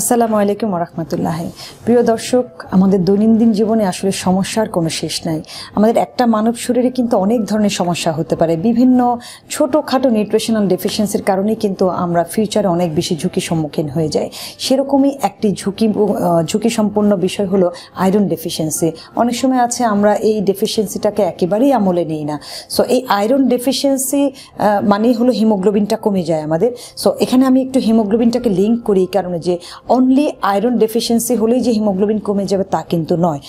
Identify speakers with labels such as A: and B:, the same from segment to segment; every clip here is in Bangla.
A: আসসালামু আলাইকুম রহমতুল্লাহ প্রিয় দর্শক, আমাদের দৈনন্দিন জীবনে আসলে সমস্যার কোনো শেষ নাই। আমাদের একটা মানব শরীরে কিন্তু অনেক ধরনের সমস্যা হতে পারে। বিভিন্ন ছোটোখাটো নিউট্রিশনাল ডেফিসিয়েন্সির কারণে কিন্তু আমরা ফিউচারে অনেক বেশি ঝুঁকির সম্মুখীন হয়ে যাই। সেরকমই একটি ঝুঁকি ঝুঁকি সম্পন্ন বিষয় হলো আয়রন ডেফিসিয়েন্সি অনেক সময় আছে আমরা এই ডেফিসিয়েন্সিটাকে একেবারেই আমলে নিই না। সো এই আয়রন ডেফিসিয়েন্সি মানেই হলো হিমোগ্লোবিনটা কমে যায় আমাদের। সো এখানে আমি একটু হিমোগ্লোবিনটাকে লিঙ্ক করি কারণে যে অনলি আয়রন ডেফিসিয়েন্সি হলেই যে হিমোগ্লোবিন কমে যাবে তা কিন্তু নয়।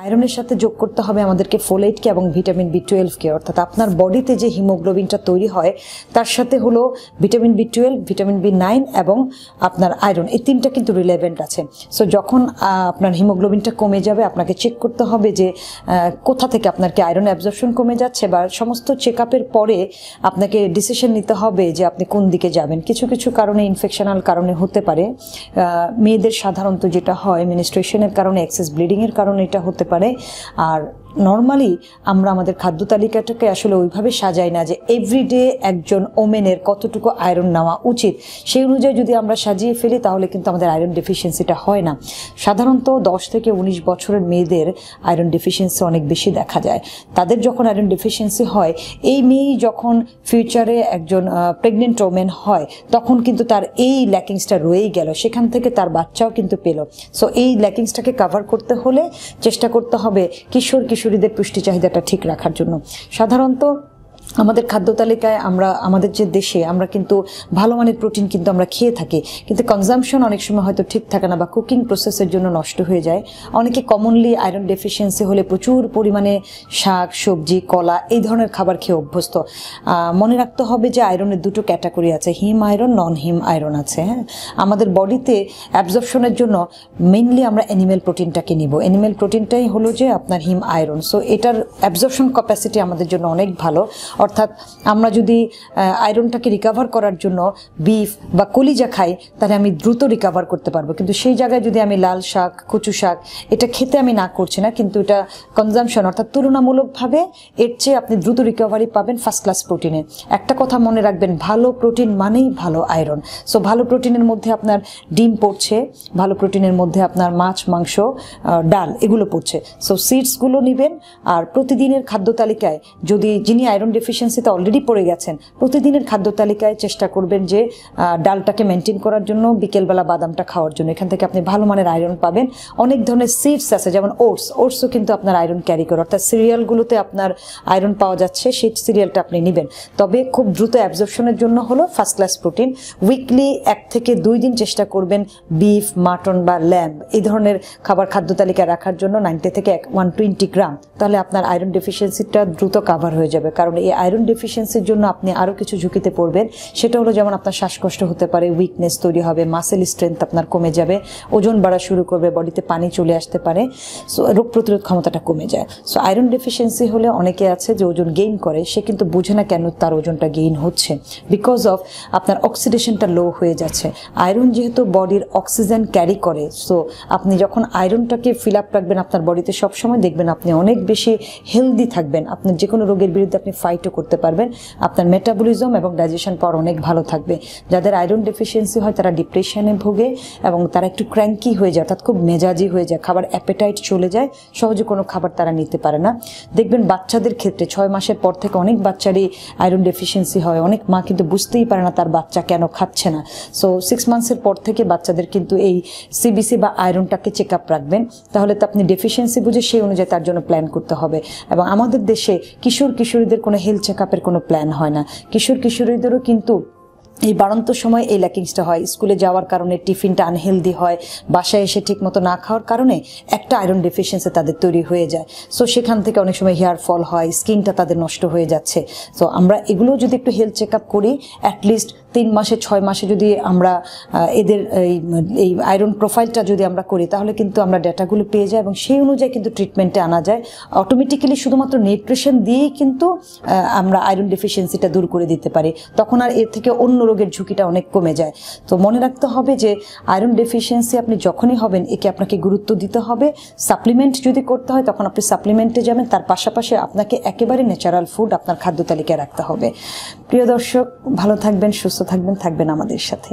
A: আয়রনের সাথে যোগ করতে হবে আমাদেরকে ফোলেটকে এবং ভিটামিন বি টুয়েলভকে অর্থাৎ আপনার বডিতে যে হিমোগ্লোবিনটা তৈরি হয়, তার সাথে হলো vitamin B twelve vitamin B nine এবং আপনার আয়রন এই তিনটা কিন্তু রিলেভেন্ট আছে। সো যখন আপনার হিমোগ্লোবিনটা কমে যাবে, আপনাকে চেক করতে হবে যে কোথা থেকে আপনার কি আয়রন অ্যাবজর্পশন কমে যাচ্ছে বা সমস্ত চেক আপের পরে আপনাকে ডিসিশন নিতে হবে যে আপনি কোন দিকে যাবেন। কিছু কিছু কারণে ইনফেকশনাল কারণে হতে পারে। মেয়েদের সাধারণত যেটা হয় মিনিস্ট্রেশনের কারণে এক্সেস ব্লিডিংয়ের কারণে এটা হতে পারে। আর নর্মালি আমরা আমাদের খাদ্য তালিকাটাকে আসলে ওইভাবে সাজাই না যে এভরিডে একজন ওমেনের কতটুকু আয়রন নেওয়া উচিত। সেই অনুযায়ী যদি আমরা সাজিয়ে ফেলি, তাহলে কিন্তু আমাদের আয়রন ডেফিসিয়েন্সিটা হয় না। সাধারণত দশ থেকে উনিশ বছরের মেয়েদের আয়রন ডেফিসিয়েন্সি অনেক বেশি দেখা যায়। তাদের যখন আয়রন ডেফিসিয়েন্সি হয়, এই মেয়েই যখন ফিউচারে একজন প্রেগনেন্ট ওমেন হয়, তখন কিন্তু তার এই ল্যাকিংসটা রয়েই গেল। সেখান থেকে তার বাচ্চাও কিন্তু পেল। সো এই ল্যাকিংসটাকে কাভার করতে হলে চেষ্টা করতে হবে কিশোর কিশোর কিশোরীদের পুষ্টি চাহিদাটা ঠিক রাখার জন্য। সাধারণত আমাদের খাদ্য তালিকায় আমরা, আমাদের যে দেশে আমরা কিন্তু ভালো মানের প্রোটিন কিন্তু আমরা খেয়ে থাকি। কিন্তু কনজামশন অনেক সময় হয়তো ঠিক থাকে না বা কুকিং প্রসেসের জন্য নষ্ট হয়ে যায়। অনেকে কমনলি আয়রন ডেফিসিয়েন্সি হলে প্রচুর পরিমাণে শাক, সবজি, কলা এই ধরনের খাবার খেয়ে অভ্যস্ত। মনে রাখতে হবে যে আয়রনের দুটো ক্যাটাগরি আছে হিম আয়রন নন হিম আয়রন আছে হ্যাঁ? আমাদের বডিতে অ্যাবজর্পশনের জন্য মেনলি আমরা অ্যানিমেল প্রোটিনটাকে নিব। অ্যানিমেল প্রোটিনটাই হলো যে আপনার হিম আয়রন সো এটার অ্যাবজর্পশন ক্যাপাসিটি আমাদের জন্য অনেক ভালো। অর্থাৎ আমরা যদি আয়রনটাকে রিকাভার করার জন্য বিফ বা কলিজা খাই, তাহলে আমি দ্রুত রিকাভার করতে পারব। কিন্তু সেই জায়গায় যদি আমি লাল শাক, কচু শাক, এটা খেতে আমি না করছি না, কিন্তু এটা কনজামশন অর্থাৎ তুলনামূলকভাবে এর চেয়ে আপনি দ্রুত রিকভারি পাবেন ফার্স্ট ক্লাস প্রোটিনে একটা কথা মনে রাখবেন, ভালো প্রোটিন মানেই ভালো আয়রন সো ভালো প্রোটিনের মধ্যে আপনার ডিম পড়ছে, ভালো প্রোটিনের মধ্যে আপনার মাছ, মাংস ডাল, এগুলো পড়ছে। সো সিডসগুলো নেবেন, আর প্রতিদিনের খাদ্য তালিকায় যদি যিনি আয়রন ডেফিসিয়েন্সিতে অলরেডি পড়ে গেছেন। প্রতিদিনের খাদ্য তালিকায় চেষ্টা করবেন যে ডালটাকে মেনটেন করার জন্য, বিকেলবেলা বাদামটা খাওয়ার জন্য। এখান থেকে আপনি ভালো মানের আয়রন পাবেন। অনেক ধরনের সিডস আছে, যেমন ওটস ওটসও কিন্তু আপনার আয়রন ক্যারি করে। অর্থাৎ সিরিয়ালগুলোতে আপনার আয়রন পাওয়া যাচ্ছে, সেই সিরিয়ালটা আপনি নেবেন। তবে খুব দ্রুত অ্যাবজর্পশনের জন্য হলো ফার্স্ট ক্লাস প্রোটিন উইকলি এক থেকে দুই দিন চেষ্টা করবেন বিফ মাটন বা ল্যাম্ব এই ধরনের খাবার খাদ্য তালিকায় রাখার জন্য নাইনটি থেকে এক ওয়ান টোয়েন্টি গ্রাম তাহলে আপনার আয়রন ডেফিসিয়েন্সিটা দ্রুত কাভার হয়ে যাবে। কারণ এই আয়রন ডেফিসিয়েন্সির জন্য আপনি আরও কিছু ঝুঁকিতে পড়বেন। সেটা হলো যেমন আপনার শ্বাসকষ্ট হতে পারে উইকনেস তৈরি হবে মাসেল স্ট্রেংথ আপনার কমে যাবে, ওজন বাড়া শুরু করবে, বডিতে পানি চলে আসতে পারে সো রোগ প্রতিরোধ ক্ষমতাটা কমে যায়। সো আয়রন ডেফিসিয়েন্সি হলে অনেকে আছে যে ওজন গেইন করে, সে কিন্তু বুঝে না কেন তার ওজনটা গেইন হচ্ছে। বিকজ অফ আপনার অক্সিডেশনটা লো হয়ে যাচ্ছে। আয়রন যেহেতু বডির অক্সিজেন ক্যারি করে সো আপনি যখন আয়রনটাকে ফিল আপ রাখবেন আপনার বডিতে সবসময় দেখবেন আপনি অনেক বেশি হেলদি থাকবেন। আপনার যে কোনো রোগের বিরুদ্ধে আপনি ফাইটও করতে পারবেন। আপনার মেটাবলিজম এবং ডাইজেশন পাওয়ার অনেক ভালো থাকবে। যাদের আয়রন ডেফিসিয়েন্সি হয়, তারা ডিপ্রেশনে ভোগে এবং তারা একটু ক্র্যাঙ্কি হয়ে যায়, অর্থাৎ খুব মেজাজি হয়ে যায়, খাবার অ্যাপেটাইট চলে যায়, সহজে কোনো খাবার তারা নিতে পারে না। দেখবেন বাচ্চাদের ক্ষেত্রে ছয় মাসের পর থেকে অনেক বাচ্চারই আয়রন ডেফিসিয়েন্সি হয়। অনেক মা কিন্তু বুঝতেই পারে না তার বাচ্চা কেন খাচ্ছে না। সো সিক্স মান্থসের পর থেকে বাচ্চাদের কিন্তু এই সিবিসি বা আয়রনটাকে চেক আপ রাখবেন। তাহলে তো আপনি ডেফিসিয়েন্সি বুঝে সেই অনুযায়ী তার জন্য প্ল্যান করতে হবে। এবং আমাদের দেশে কিশোর কিশোরীদের কোনো হেলথ চেক আপের কোনো প্ল্যান হয় না। কিশোর কিশোরীদেরও কিন্তু এই বাড়ন্ত সময় এই ল্যাকিংসটা হয়। স্কুলে যাওয়ার কারণে টিফিনটা আনহেলদি হয়, বাসায় এসে ঠিক মতো না খাওয়ার কারণে একটা আয়রন ডেফিসিয়েন্সি তাদের তৈরি হয়ে যায়। সো সেখান থেকে অনেক সময় হেয়ার ফল হয় স্কিনটা তাদের নষ্ট হয়ে যাচ্ছে। সো আমরা এগুলো যদি একটু হেলথ চেক আপ করি অ্যাটলিস্ট তিন মাসে, ছয় মাসে যদি আমরা এদের এই আয়রন প্রোফাইলটা যদি আমরা করি, তাহলে কিন্তু আমরা ডেটাগুলো পেয়ে যাই এবং সেই অনুযায়ী কিন্তু ট্রিটমেন্টে আনা যায়। অটোমেটিক্যালি শুধুমাত্র নিউট্রিশন দিয়েই কিন্তু আমরা আয়রন ডেফিসিয়েন্সিটা দূর করে দিতে পারি। তখন আর এর থেকে অন্য রোগের ঝুঁকিটা অনেক কমে যায়। তো মনে রাখতে হবে যে আয়রন ডেফিসিয়েন্সি আপনি যখনই হবেন, একে আপনাকে গুরুত্ব দিতে হবে। সাপ্লিমেন্ট যদি করতে হয়, তখন আপনি সাপ্লিমেন্টে যাবেন। তার পাশাপাশি আপনাকে একেবারে ন্যাচারাল ফুড আপনার খাদ্য তালিকায় রাখতে হবে। প্রিয় দর্শক, ভালো থাকবেন সুস্থ থাকবেন থাকবেন আমাদের সাথে।